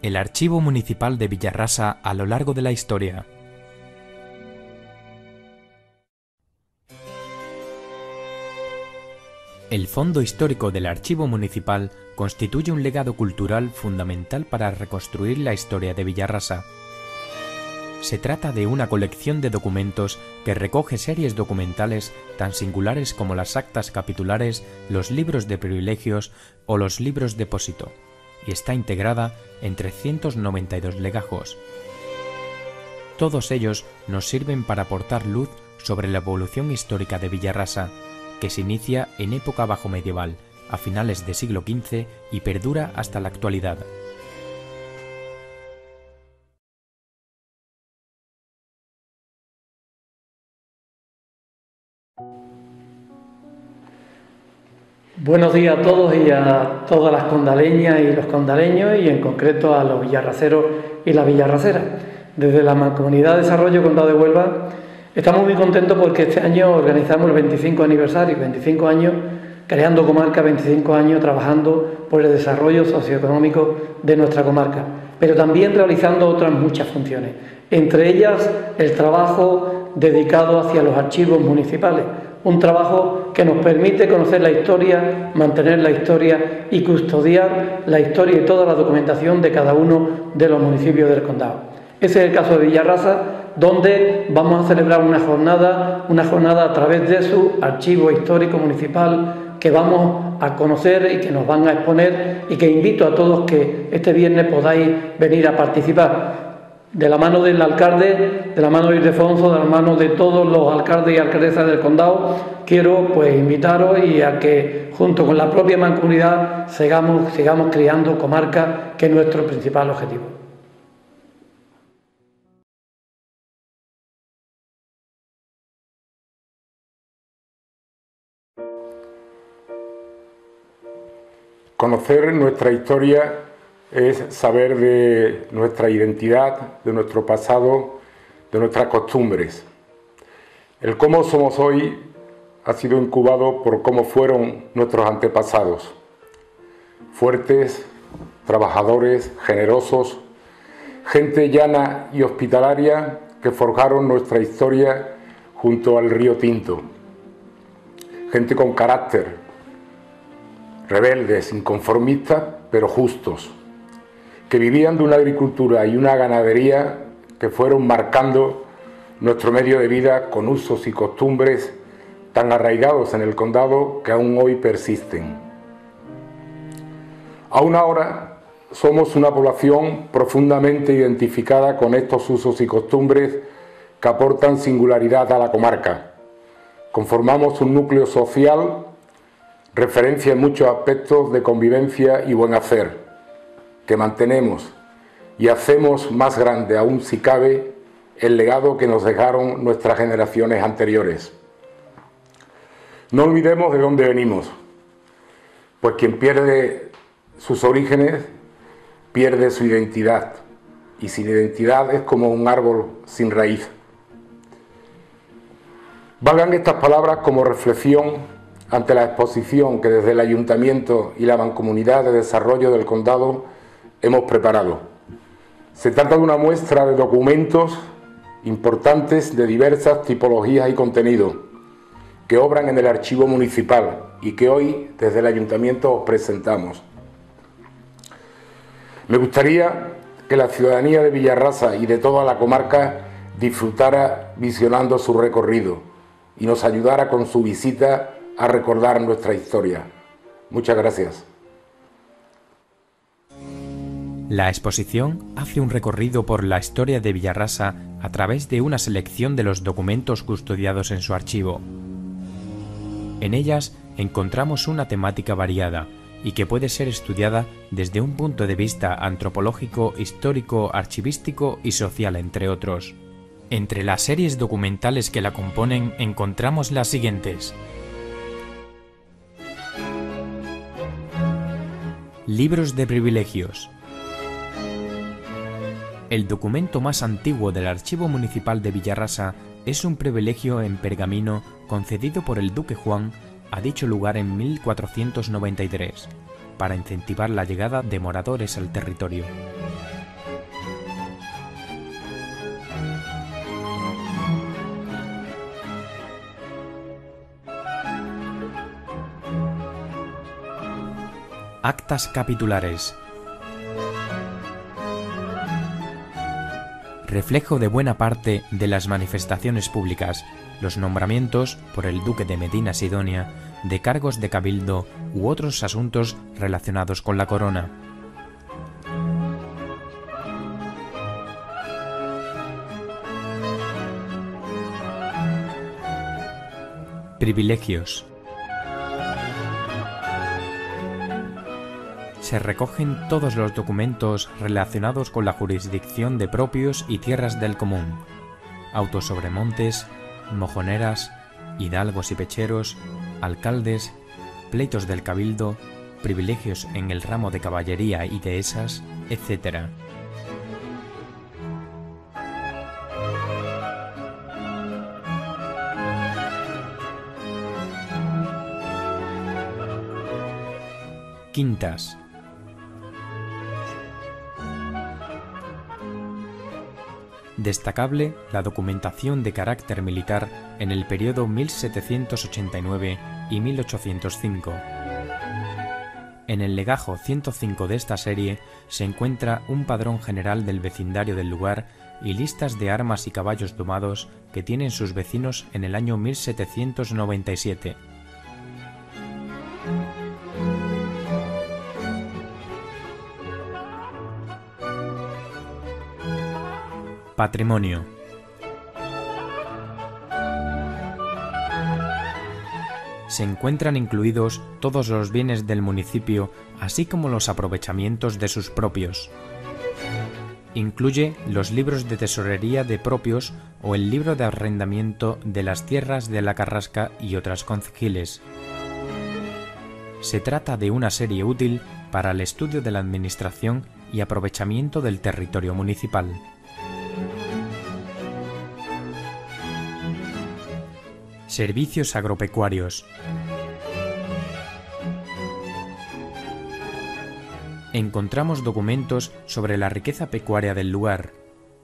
El Archivo Municipal de Villarrasa a lo largo de la historia. El Fondo Histórico del Archivo Municipal constituye un legado cultural fundamental para reconstruir la historia de Villarrasa. Se trata de una colección de documentos que recoge series documentales tan singulares como las actas capitulares, los libros de privilegios o los libros depósito, y está integrada en 392 legajos. Todos ellos nos sirven para aportar luz sobre la evolución histórica de Villarrasa, que se inicia en época bajo medieval, a finales del siglo XV y perdura hasta la actualidad. Buenos días a todos y a todas las condaleñas y los condaleños y en concreto a los villarraceros y las villarraceras. Desde la Mancomunidad de Desarrollo Condado de Huelva estamos muy contentos porque este año organizamos el 25 aniversario, 25 años creando comarca, 25 años trabajando por el desarrollo socioeconómico de nuestra comarca, pero también realizando otras muchas funciones, entre ellas el trabajo dedicado hacia los archivos municipales un trabajo que nos permite conocer la historia, mantener la historia y custodiar la historia y toda la documentación de cada uno de los municipios del condado. Ese es el caso de Villarraza, donde vamos a celebrar una jornada, una jornada a través de su archivo histórico municipal que vamos a conocer y que nos van a exponer y que invito a todos que este viernes podáis venir a participar de la mano del alcalde, de la mano de Ildefonso, de la mano de todos los alcaldes y alcaldesas del condado, quiero pues invitaros y a que junto con la propia mancomunidad sigamos, sigamos criando comarca, que es nuestro principal objetivo. Conocer nuestra historia es saber de nuestra identidad, de nuestro pasado, de nuestras costumbres. El cómo somos hoy ha sido incubado por cómo fueron nuestros antepasados. Fuertes, trabajadores, generosos, gente llana y hospitalaria que forjaron nuestra historia junto al río Tinto. Gente con carácter, rebeldes, inconformistas, pero justos que vivían de una agricultura y una ganadería que fueron marcando nuestro medio de vida con usos y costumbres tan arraigados en el condado que aún hoy persisten. Aún ahora somos una población profundamente identificada con estos usos y costumbres que aportan singularidad a la comarca. Conformamos un núcleo social, referencia en muchos aspectos de convivencia y buen hacer que mantenemos y hacemos más grande aún si cabe el legado que nos dejaron nuestras generaciones anteriores. No olvidemos de dónde venimos, pues quien pierde sus orígenes pierde su identidad y sin identidad es como un árbol sin raíz. Valgan estas palabras como reflexión ante la exposición que desde el Ayuntamiento y la Mancomunidad de Desarrollo del Condado hemos preparado. Se trata de una muestra de documentos importantes de diversas tipologías y contenidos que obran en el archivo municipal y que hoy desde el ayuntamiento os presentamos. Me gustaría que la ciudadanía de Villarrasa y de toda la comarca disfrutara visionando su recorrido y nos ayudara con su visita a recordar nuestra historia. Muchas gracias. La exposición hace un recorrido por la historia de Villarrasa a través de una selección de los documentos custodiados en su archivo. En ellas encontramos una temática variada y que puede ser estudiada desde un punto de vista antropológico, histórico, archivístico y social, entre otros. Entre las series documentales que la componen encontramos las siguientes. Libros de privilegios, el documento más antiguo del Archivo Municipal de Villarrasa es un privilegio en pergamino concedido por el Duque Juan a dicho lugar en 1493, para incentivar la llegada de moradores al territorio. Actas capitulares Reflejo de buena parte de las manifestaciones públicas, los nombramientos por el duque de Medina Sidonia de cargos de cabildo u otros asuntos relacionados con la corona. Privilegios. Se recogen todos los documentos relacionados con la jurisdicción de propios y tierras del común, autos sobre montes, mojoneras, hidalgos y pecheros, alcaldes, pleitos del cabildo, privilegios en el ramo de caballería y dehesas, etc. Quintas. Destacable la documentación de carácter militar en el periodo 1789 y 1805. En el legajo 105 de esta serie se encuentra un padrón general del vecindario del lugar y listas de armas y caballos domados que tienen sus vecinos en el año 1797. Patrimonio. Se encuentran incluidos todos los bienes del municipio, así como los aprovechamientos de sus propios. Incluye los libros de tesorería de propios o el libro de arrendamiento de las tierras de la Carrasca y otras concejiles. Se trata de una serie útil para el estudio de la administración y aprovechamiento del territorio municipal. Servicios agropecuarios. Encontramos documentos sobre la riqueza pecuaria del lugar,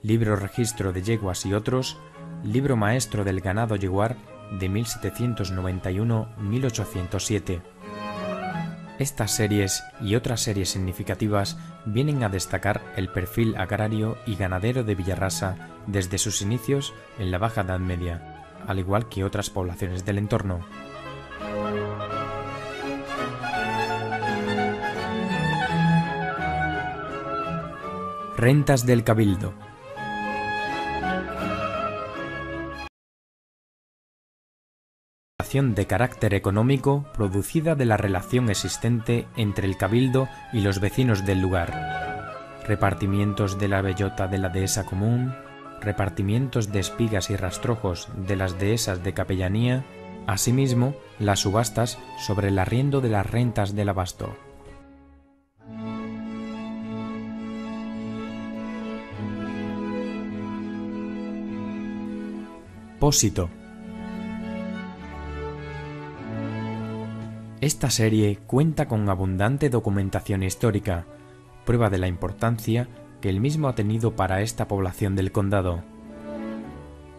libro registro de yeguas y otros, libro maestro del ganado yeguar de 1791-1807. Estas series y otras series significativas vienen a destacar el perfil agrario y ganadero de Villarrasa desde sus inicios en la Baja Edad Media al igual que otras poblaciones del entorno. Rentas del Cabildo. de carácter económico producida de la relación existente entre el cabildo y los vecinos del lugar. Repartimientos de la bellota de la dehesa común, repartimientos de espigas y rastrojos de las dehesas de capellanía, asimismo las subastas sobre el arriendo de las rentas del abasto. Pósito. Esta serie cuenta con abundante documentación histórica, prueba de la importancia que el mismo ha tenido para esta población del condado.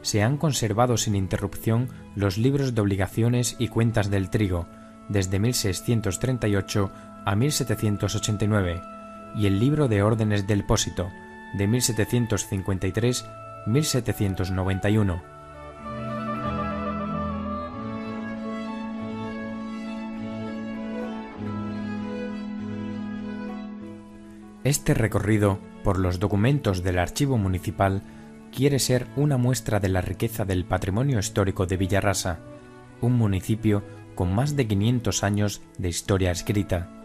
Se han conservado sin interrupción los libros de obligaciones y cuentas del trigo, desde 1638 a 1789, y el libro de órdenes del pósito, de 1753-1791. Este recorrido por los documentos del Archivo Municipal quiere ser una muestra de la riqueza del patrimonio histórico de Villarrasa, un municipio con más de 500 años de historia escrita